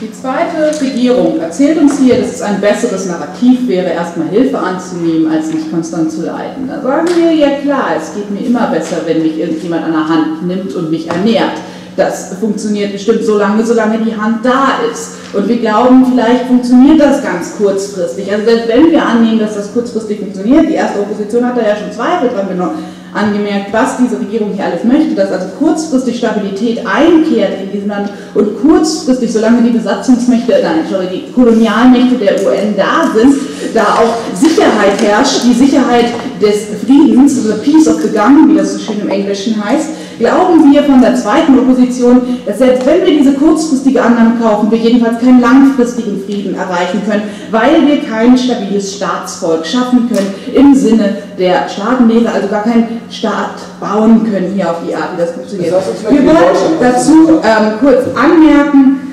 Die zweite Regierung erzählt uns hier, dass es ein besseres Narrativ wäre, erstmal Hilfe anzunehmen, als nicht konstant zu leiden. Da sagen wir, ja klar, es geht mir immer besser, wenn mich irgendjemand an der Hand nimmt und mich ernährt. Das funktioniert bestimmt so lange, solange die Hand da ist. Und wir glauben, vielleicht funktioniert das ganz kurzfristig. Also selbst wenn wir annehmen, dass das kurzfristig funktioniert, die erste Opposition hat da ja schon Zweifel dran genommen, angemerkt, was diese Regierung hier alles möchte, dass also kurzfristig Stabilität einkehrt in diesem Land und kurzfristig, solange die Besatzungsmächte, nein, sorry, die Kolonialmächte der UN da sind, da auch Sicherheit herrscht, die Sicherheit des Friedens, also Peace of the Gun, wie das so schön im Englischen heißt, glauben wir von der zweiten Opposition, dass selbst wenn wir diese kurzfristige Annahme kaufen, wir jedenfalls keinen langfristigen Frieden erreichen können, weil wir kein stabiles Staatsvolk schaffen können im Sinne der Staatenlehre, also gar keinen Staat bauen können hier auf die Art, wie das funktioniert. Wir wollen dazu ähm, kurz anmerken,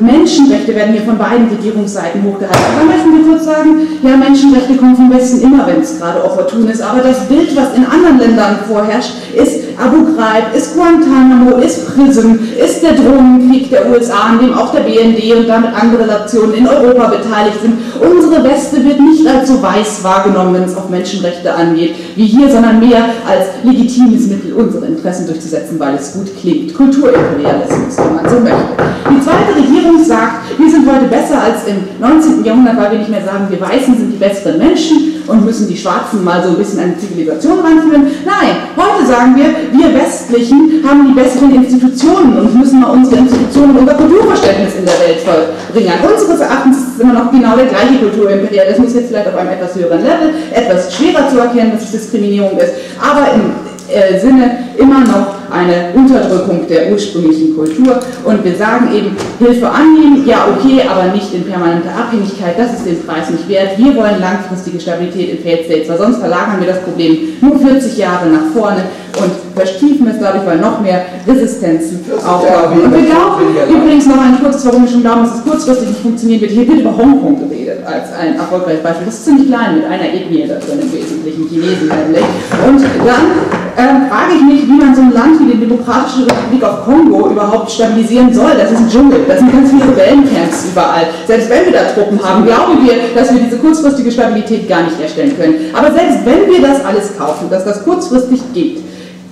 Menschenrechte werden hier von beiden Regierungsseiten hochgehalten. Da möchten wir kurz sagen, ja, Menschenrechte kommen vom Westen immer, wenn es gerade opportun ist. Aber das Bild, was in anderen Ländern vorherrscht, ist Abu Ghraib, ist Guantanamo, ist PRISM, ist der Drohnenkrieg der USA, an dem auch der BND und damit andere Nationen in Europa beteiligt sind. Unsere Weste wird nicht als so weiß wahrgenommen, wenn es auf Menschenrechte angeht, wie hier, sondern mehr als legitimes Mittel, unsere Interessen durchzusetzen, weil es gut klingt. Kulturimperialismus, wenn man so möchte. Die Regierung sagt, wir sind heute besser als im 19. Jahrhundert, weil wir nicht mehr sagen, wir Weißen sind die besseren Menschen, und müssen die Schwarzen mal so ein bisschen an die Zivilisation ranführen. Nein, heute sagen wir, wir Westlichen haben die besseren Institutionen und müssen mal unsere Institutionen, unser Kulturverständnis in der Welt verbringen. Unseres Erachtens ist es immer noch genau der gleiche Kulturimperialismus, jetzt vielleicht auf einem etwas höheren Level, etwas schwerer zu erkennen, dass es Diskriminierung ist, aber im äh, Sinne immer noch eine Unterdrückung der ursprünglichen Kultur. Und wir sagen eben, Hilfe annehmen, ja okay, aber nicht in permanenter Abhängigkeit, das ist den Preis nicht wert. Wir wollen langfristige Stabilität in Failed States, weil sonst verlagern wir das Problem nur 40 Jahre nach vorne und verstiefen es dadurch, weil noch mehr Resistenzen auftauchen. Und wir glauben übrigens noch ein kurzes, warum wir schon glauben, dass es kurzfristig nicht funktionieren wird. Hier wird über Hongkong geredet als ein erfolgreiches Beispiel. Das ist ziemlich klein mit einer Ethnie da drin, im Wesentlichen Chinesen nämlich. Und dann ähm, frage ich mich, wie man so ein Land wie die Demokratische Republik of Kongo überhaupt stabilisieren soll. Das ist ein Dschungel, da sind ganz viele Rebellencamps überall. Selbst wenn wir da Truppen haben, glauben wir, dass wir diese kurzfristige Stabilität gar nicht herstellen können. Aber selbst wenn wir das alles kaufen, dass das kurzfristig geht,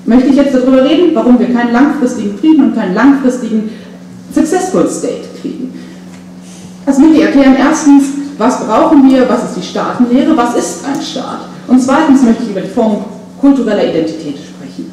möchte ich jetzt darüber reden, warum wir keinen langfristigen Frieden und keinen langfristigen Successful State kriegen. Das will ich erklären. Erstens, was brauchen wir, was ist die Staatenlehre, was ist ein Staat? Und zweitens möchte ich über die Form kultureller Identität sprechen.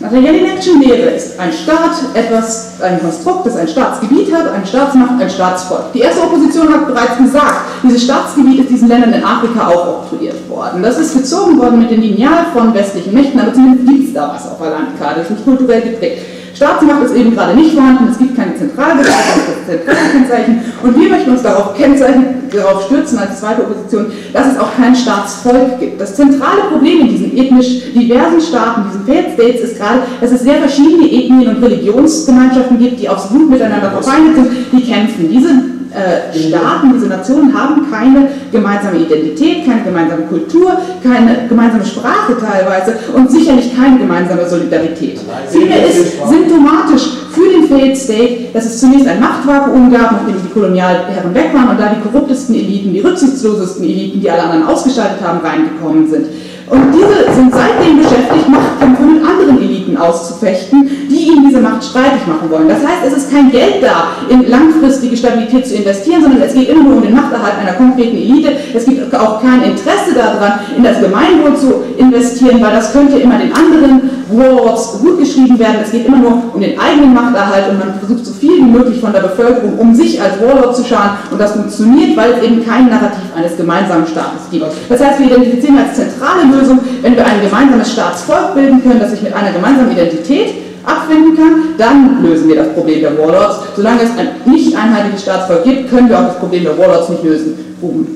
Nach der Jelinekschen Lehre ist ein Staat etwas, ein Konstrukt, das ein Staatsgebiet hat, eine Staatsmacht, ein Staatsvolk. Die erste Opposition hat bereits gesagt, dieses Staatsgebiet ist diesen Ländern in Afrika auch oktroyiert worden. Das ist gezogen worden mit dem Lineal von westlichen Mächten, aber zumindest gibt es da was auf der Landkarte, das ist nicht kulturell geprägt. Staatsmacht ist eben gerade nicht vorhanden, es gibt keine Zentralbehörde, das ist das Kennzeichen. Und wir möchten uns darauf, kennzeichnen, darauf stürzen als zweite Opposition, dass es auch kein Staatsvolk gibt. Das zentrale Problem in diesen ethnisch diversen Staaten, diesen Failed States, ist gerade, dass es sehr verschiedene Ethnien und Religionsgemeinschaften gibt, die aufs Blut miteinander verfeindet sind, die kämpfen. Diese äh, Staaten, diese Nationen haben keine gemeinsame Identität, keine gemeinsame Kultur, keine gemeinsame Sprache teilweise und sicherlich keine gemeinsame Solidarität. Viele ist symptomatisch für den Failed State, dass es zunächst ein Machtvakuum gab, nachdem die Kolonialherren weg waren und da die korruptesten Eliten, die rücksichtslosesten Eliten, die alle anderen ausgeschaltet haben, reingekommen sind. Und diese sind seitdem beschäftigt, Machtkämpfe mit anderen auszufechten, die ihnen diese Macht streitig machen wollen. Das heißt, es ist kein Geld da, in langfristige Stabilität zu investieren, sondern es geht immer nur um den Machterhalt einer konkreten Elite. Es gibt auch kein Interesse daran, in das Gemeinwohl zu investieren, weil das könnte immer den anderen Warlords gut geschrieben werden. Es geht immer nur um den eigenen Machterhalt und man versucht so viel wie möglich von der Bevölkerung um sich als Warlord zu scharen und das funktioniert, weil es eben kein Narrativ eines gemeinsamen Staates gibt. Das heißt, wir identifizieren als zentrale Lösung, wenn wir ein gemeinsames Staatsvolk bilden können, das sich mit einer gemeinsamen Identität abfinden kann, dann lösen wir das Problem der Warlords. Solange es ein nicht einheitliches Staatsvolk gibt, können wir auch das Problem der Warlords nicht lösen. Boom.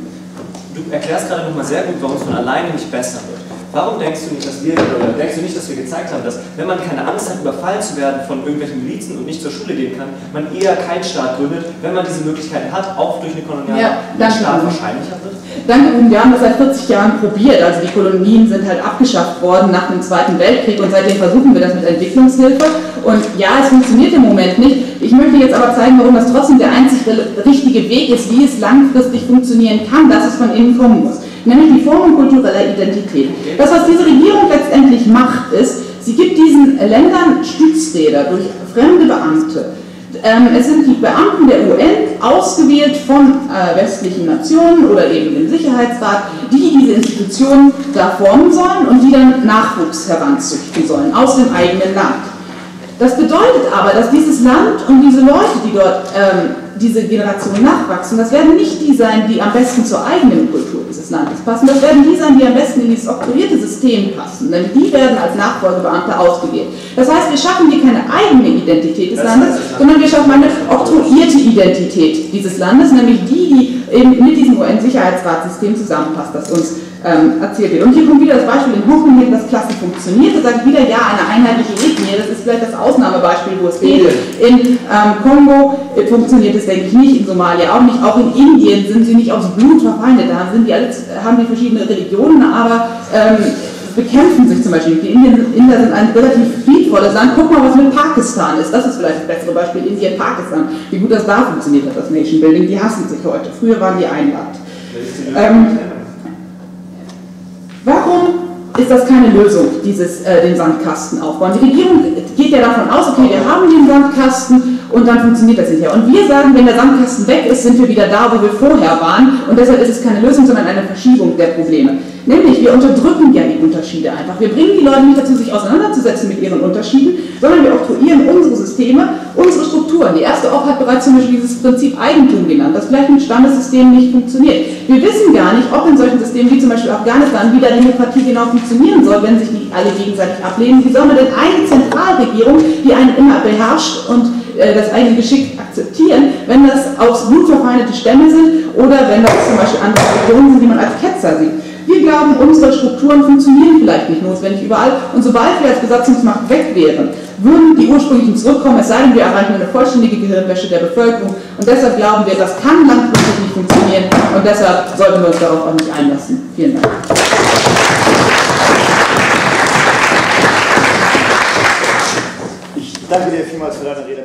Du erklärst gerade nochmal sehr gut, warum es von alleine nicht besser wird. Warum denkst du nicht, dass wir, oder denkst du nicht, dass wir gezeigt haben, dass wenn man keine Angst hat, überfallen zu werden von irgendwelchen Milizen und nicht zur Schule gehen kann, man eher keinen Staat gründet, wenn man diese Möglichkeiten hat, auch durch eine Koloniale, ja, ein Staat wahrscheinlicher wird? Danke, wir haben das seit 40 Jahren probiert. Also die Kolonien sind halt abgeschafft worden nach dem Zweiten Weltkrieg und seitdem versuchen wir das mit Entwicklungshilfe. Und ja, es funktioniert im Moment nicht. Ich möchte jetzt aber zeigen, warum das trotzdem der einzig richtige Weg ist, wie es langfristig funktionieren kann, dass es von innen kommen muss. Nämlich die Formung kultureller Identität. Das, was diese Regierung letztendlich macht, ist, sie gibt diesen Ländern Stützräder durch fremde Beamte. Ähm, es sind die Beamten der UN, ausgewählt von äh, westlichen Nationen oder eben dem Sicherheitsrat, die diese Institutionen da formen sollen und die dann Nachwuchs heranzüchten sollen aus dem eigenen Land. Das bedeutet aber, dass dieses Land und diese Leute, die dort ähm, diese Generation nachwachsen, das werden nicht die sein, die am besten zur eigenen Kultur dieses Landes passen, das werden die sein, die am besten in dieses oktroyierte System passen, denn die werden als Nachfolgebeamte ausgewählt. Das heißt, wir schaffen hier keine eigene Identität des Landes, sondern wir schaffen eine oktroyierte Identität dieses Landes, nämlich die, die eben mit diesem UN-Sicherheitsratssystem zusammenpasst, das uns ähm, erzählt wird. Und hier kommt wieder das Beispiel in Hongkong, das klasse funktioniert. Da sage ich wieder, ja, eine einheitliche ist vielleicht das Ausnahmebeispiel, wo es geht. In ähm, Kongo äh, funktioniert es, denke ich, nicht, in Somalia auch nicht, auch in Indien sind sie nicht aufs Blut verfeindet, da sind die alle, haben die verschiedene Religionen, aber ähm, bekämpfen sich zum Beispiel. Die Indien, Inder sind ein relativ friedvolles Land. Guck mal, was mit Pakistan ist. Das ist vielleicht das bessere Beispiel. Indien, Pakistan. Wie gut das da funktioniert hat, das Nation Building. Die hassen sich heute. Früher waren die ein Land. Ähm, ist das keine Lösung, dieses, äh, den Sandkasten aufbauen? Die Regierung geht ja davon aus, okay, wir haben den Sandkasten und dann funktioniert das nicht mehr. Und wir sagen, wenn der Sandkasten weg ist, sind wir wieder da, wo wir vorher waren und deshalb ist es keine Lösung, sondern eine Verschiebung der Probleme. Nämlich, wir unterdrücken ja die Unterschiede einfach. Wir bringen die Leute nicht dazu, sich auseinanderzusetzen mit ihren Unterschieden, sondern wir oktroyieren unsere Systeme, unsere Strukturen. Die erste OP hat bereits zum Beispiel dieses Prinzip Eigentum genannt, das vielleicht mit Standessystemen nicht funktioniert. Wir wissen gar nicht, ob in solchen Systemen wie zum Beispiel Afghanistan wieder Demokratie genau funktionieren soll, wenn sich die alle gegenseitig ablehnen. Wie soll man denn eine Zentralregierung, die einen immer beherrscht und das eigene Geschick akzeptieren, wenn das aus blutverfeindete Stämme sind oder wenn das zum Beispiel andere Regionen sind, die man als Ketzer sieht. Wir glauben, unsere Strukturen funktionieren vielleicht nicht notwendig überall. Und sobald wir als Besatzungsmacht weg wären, würden die ursprünglichen zurückkommen, es sei denn, wir erreichen eine vollständige Gehirnwäsche der Bevölkerung. Und deshalb glauben wir, das kann langfristig nicht funktionieren. Und deshalb sollten wir uns darauf auch nicht einlassen. Vielen Dank. Ich danke dir vielmals für deine Rede.